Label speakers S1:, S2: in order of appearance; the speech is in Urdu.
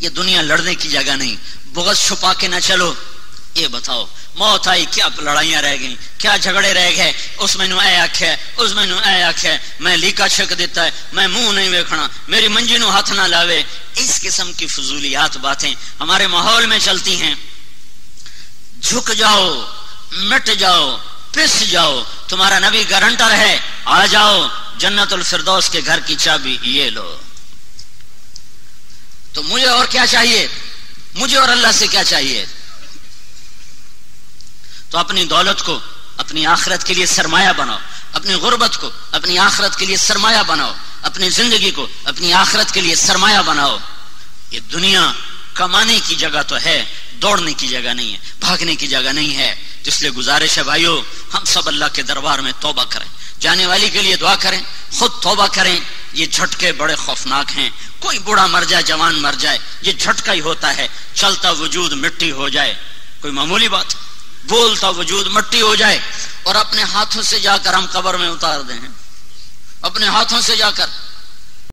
S1: یہ دنیا لڑنے کی جگہ نہیں۔ بغض چھپا کے نہ چلو۔ یہ بتاؤ، موت آئی، کیا لڑائیاں رہ گئیں؟ کیا جھگڑے رہ گئے؟ اس میں اے آخ ہے، اس میں اے آخ ہے۔ میں لیکا چھک دیتا ہے، میں منہ نہیں ویکھنا۔ میری منجی نو ہاتھ نہ لاوے۔ اس قسم کی فضولیات باتیں ہمارے ماحول میں چلتی ہیں۔ جھک جاؤ، مٹ جاؤ، پس جاؤ۔ تمہارا نبی گارنٹر ہے، آ جاؤ۔ جنت الفردوس کے گھر کی چابی یہ لو۔ تو مجھے اور کیا چاہیے؟ مجھے اور اللہ سے کیا چاہیے؟ تو اپنی دولت کو، اپنی آخرت کے لیے سرمایہ بناؤ، اپنی غربت کو، اپنی آخرت کے لیے سرمایہ بناؤ، اپنی زندگی کو، اپنی آخرت کے لیے سرمایہ بناؤ۔ یہ دنیا کمانے کی جگہ تو ہے، دوڑنے کی جگہ نہیں ہے، بھاگنے کی جگہ نہیں ہے۔ اس لیے گزارش ہے بھائیو، ہم سب اللہ کے دربار میں توبہ کریں۔ جانے والی کے لیے دعا کریں، خود توبہ کریں۔ یہ جھٹکے بڑے خوفناک ہیں۔ کوئی بوڑھا مر جائے، جوان مر جائے، یہ جھٹکا ہی ہوتا ہے۔ چلتا وجود مٹی ہو جائے۔ کوئی معمولی بات۔ بولتا وجود مٹی ہو جائے۔ اور اپنے ہاتھوں سے جا کر ہم قبر میں اتار دیں۔ اپنے ہاتھوں سے جا کر۔